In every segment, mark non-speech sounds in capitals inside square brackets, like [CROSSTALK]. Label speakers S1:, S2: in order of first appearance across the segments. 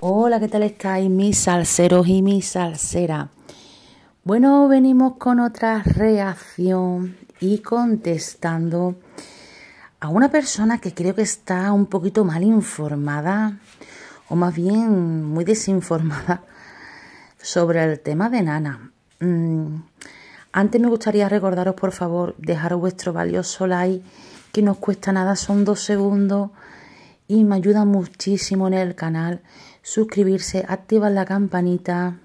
S1: Hola, ¿qué tal estáis mis salseros y mis salseras? Bueno, venimos con otra reacción y contestando a una persona que creo que está un poquito mal informada o más bien muy desinformada sobre el tema de Nana. Mm, antes me gustaría recordaros, por favor, dejar vuestro valioso like, que no os cuesta nada, son dos segundos y me ayuda muchísimo en el canal. Suscribirse, activar la campanita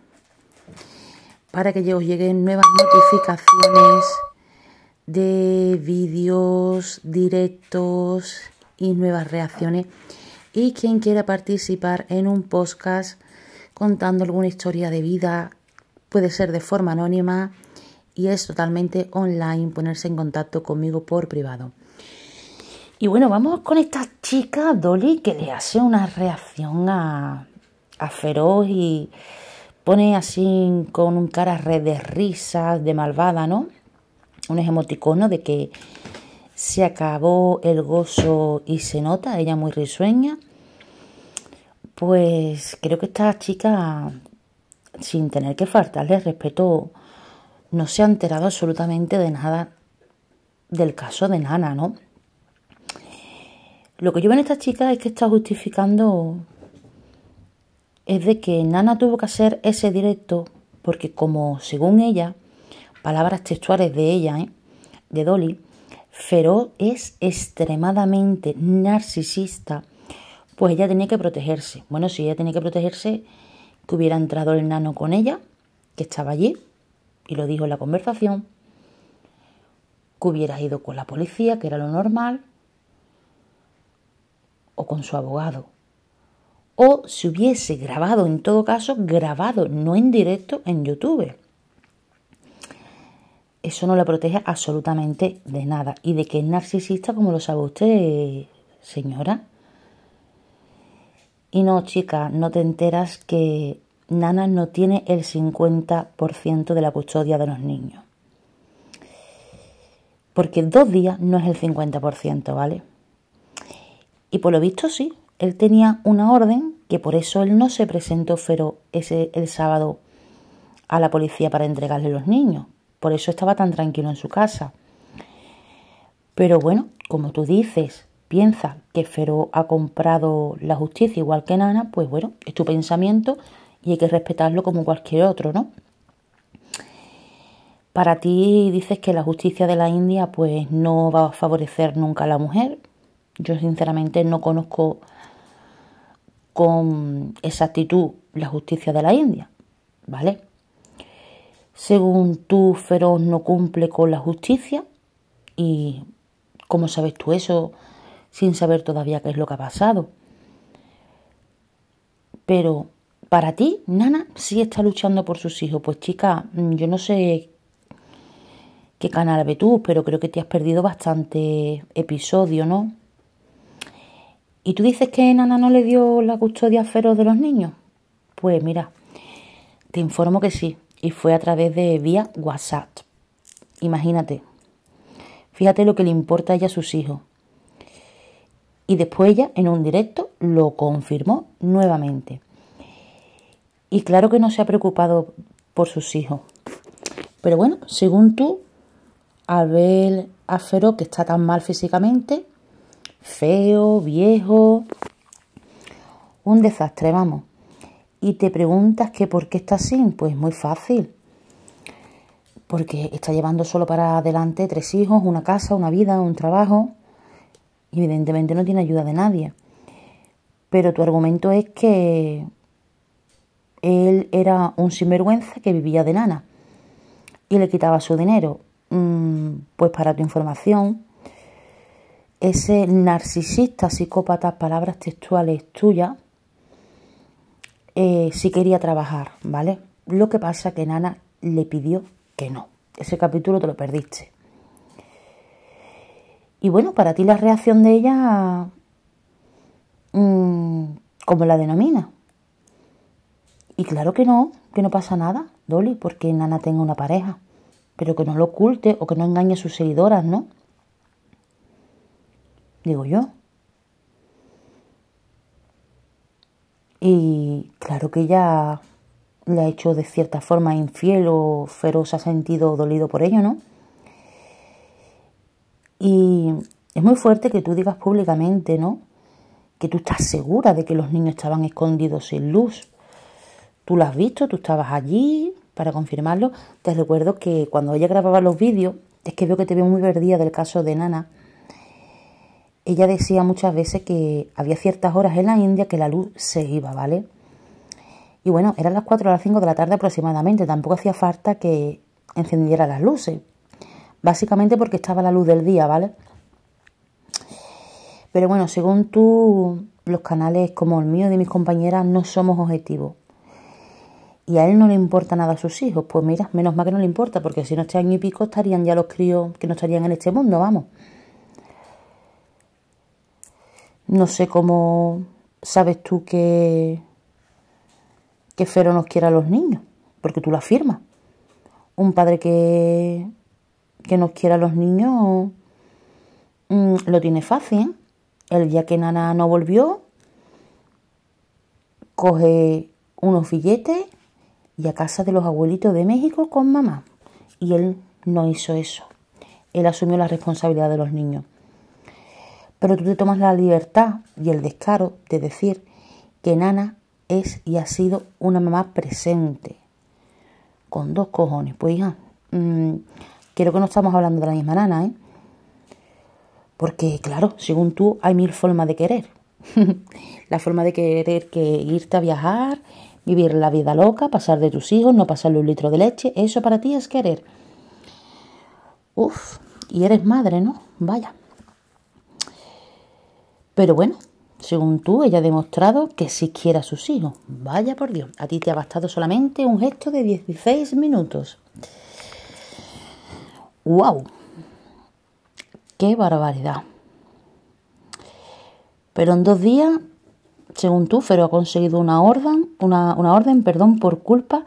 S1: para que os lleguen nuevas notificaciones de vídeos, directos y nuevas reacciones. Y quien quiera participar en un podcast contando alguna historia de vida, puede ser de forma anónima y es totalmente online, ponerse en contacto conmigo por privado. Y bueno, vamos con esta chica Dolly que le hace una reacción a, a y pone así con un cara red de risas, de malvada, ¿no? Un emoticono de que se acabó el gozo y se nota, ella muy risueña. Pues creo que esta chica, sin tener que faltarle respeto, no se ha enterado absolutamente de nada del caso de Nana, ¿no? Lo que yo veo en esta chica es que está justificando es de que Nana tuvo que hacer ese directo porque como según ella, palabras textuales de ella, ¿eh? de Dolly, Feroz es extremadamente narcisista, pues ella tenía que protegerse. Bueno, si ella tenía que protegerse, que hubiera entrado el nano con ella, que estaba allí, y lo dijo en la conversación, que hubiera ido con la policía, que era lo normal, o con su abogado, o si hubiese grabado, en todo caso, grabado, no en directo, en YouTube. Eso no le protege absolutamente de nada. Y de que es narcisista, como lo sabe usted, señora. Y no, chica, no te enteras que Nana no tiene el 50% de la custodia de los niños. Porque dos días no es el 50%, ¿vale? Y por lo visto sí, él tenía una orden que por eso él no se presentó pero ese el sábado a la policía para entregarle los niños. Por eso estaba tan tranquilo en su casa. Pero bueno, como tú dices, piensa que Fero ha comprado la justicia igual que Nana, pues bueno, es tu pensamiento y hay que respetarlo como cualquier otro, ¿no? Para ti dices que la justicia de la India pues no va a favorecer nunca a la mujer. Yo sinceramente no conozco con exactitud la justicia de la India, ¿vale? Según tú, Feroz no cumple con la justicia y ¿cómo sabes tú eso sin saber todavía qué es lo que ha pasado? Pero para ti, Nana sí está luchando por sus hijos. Pues chica, yo no sé qué canal ve tú, pero creo que te has perdido bastante episodio, ¿no? ¿Y tú dices que Nana no le dio la custodia feroz de los niños? Pues mira, te informo que sí, y fue a través de vía WhatsApp. Imagínate. Fíjate lo que le importa a ella a sus hijos. Y después ella, en un directo, lo confirmó nuevamente. Y claro que no se ha preocupado por sus hijos. Pero bueno, según tú, al ver a Feroz que está tan mal físicamente, feo, viejo, un desastre, vamos. Y te preguntas que por qué está así, pues muy fácil. Porque está llevando solo para adelante tres hijos, una casa, una vida, un trabajo. Evidentemente no tiene ayuda de nadie. Pero tu argumento es que él era un sinvergüenza que vivía de nana y le quitaba su dinero. Mm, pues para tu información, ese narcisista, psicópata, palabras textuales tuyas, eh, sí quería trabajar, ¿vale? Lo que pasa que Nana le pidió que no. Ese capítulo te lo perdiste. Y bueno, para ti la reacción de ella, mmm, ¿cómo la denomina? Y claro que no, que no pasa nada, Dolly, porque Nana tenga una pareja, pero que no lo oculte o que no engañe a sus seguidoras, ¿no? Digo yo. Y claro que ella le ha hecho de cierta forma infiel o feroz ha sentido dolido por ello, ¿no? Y es muy fuerte que tú digas públicamente, ¿no? Que tú estás segura de que los niños estaban escondidos sin luz. Tú lo has visto, tú estabas allí para confirmarlo. Te recuerdo que cuando ella grababa los vídeos, es que veo que te veo muy perdida del caso de Nana. Ella decía muchas veces que había ciertas horas en la India que la luz se iba, ¿vale? Y bueno, eran las 4 o las 5 de la tarde aproximadamente, tampoco hacía falta que encendiera las luces. Básicamente porque estaba la luz del día, ¿vale? Pero bueno, según tú, los canales como el mío y de mis compañeras no somos objetivos. Y a él no le importa nada a sus hijos. Pues mira, menos mal que no le importa, porque si no este año y pico estarían ya los críos que no estarían en este mundo, vamos. No sé cómo sabes tú que que Fero nos quiera a los niños, porque tú lo afirmas. Un padre que, que nos quiera a los niños mm, lo tiene fácil. El día que Nana no volvió, coge unos billetes y a casa de los abuelitos de México con mamá. Y él no hizo eso. Él asumió la responsabilidad de los niños. Pero tú te tomas la libertad y el descaro de decir que Nana es y ha sido una mamá presente. Con dos cojones. Pues hija, mm, creo que no estamos hablando de la misma nana, ¿eh? Porque, claro, según tú, hay mil formas de querer. [LAUGHS] la forma de querer que irte a viajar, vivir la vida loca, pasar de tus hijos, no pasarle un litro de leche, eso para ti es querer. Uf, y eres madre, ¿no? Vaya. Pero bueno, según tú, ella ha demostrado que sí quiere a sus hijos. Vaya por Dios, a ti te ha bastado solamente un gesto de 16 minutos. ¡Wow! ¡Qué barbaridad! Pero en dos días, según tú, Fero ha conseguido una orden, una, una orden, perdón, por culpa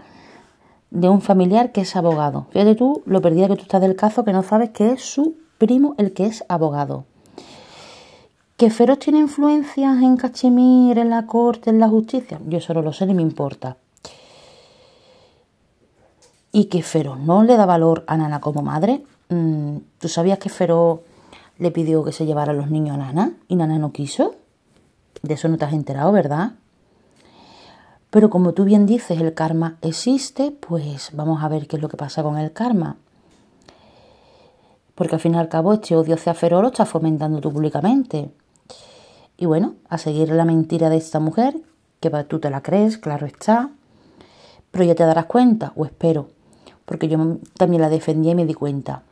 S1: de un familiar que es abogado. Fíjate tú lo perdida que tú estás del caso que no sabes que es su primo el que es abogado. ¿Que Feroz tiene influencias en Cachemir, en la corte, en la justicia? Yo solo lo sé ni me importa. Y que Feroz no le da valor a Nana como madre. Mm, ¿Tú sabías que Feroz le pidió que se llevara a los niños a Nana y Nana no quiso? De eso no te has enterado, ¿verdad? Pero como tú bien dices, el karma existe, pues vamos a ver qué es lo que pasa con el karma. Porque al fin y al cabo este odio hacia Feroz lo estás fomentando tú públicamente. Y bueno, a seguir la mentira de esta mujer, que tú te la crees, claro está, pero ya te darás cuenta, o espero, porque yo también la defendí y me di cuenta.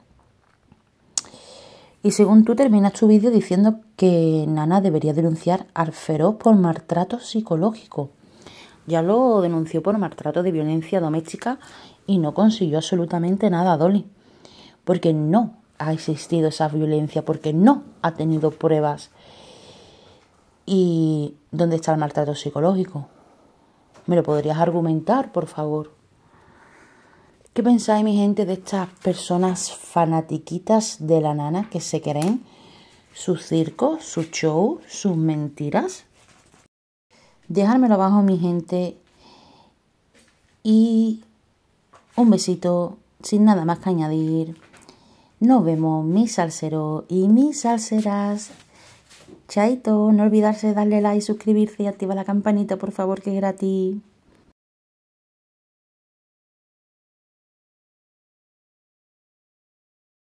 S1: Y según tú terminas tu vídeo diciendo que Nana debería denunciar al feroz por maltrato psicológico. Ya lo denunció por maltrato de violencia doméstica y no consiguió absolutamente nada, Dolly. Porque no ha existido esa violencia, porque no ha tenido pruebas ¿Y dónde está el maltrato psicológico? ¿Me lo podrías argumentar, por favor? ¿Qué pensáis, mi gente, de estas personas fanatiquitas de la nana que se creen su circo, su show, sus mentiras? Dejármelo abajo, mi gente. Y un besito, sin nada más que añadir. Nos vemos, mis salseros y mis salseras. Chaito, no olvidarse de darle like, suscribirse y activar la campanita, por favor, que es gratis.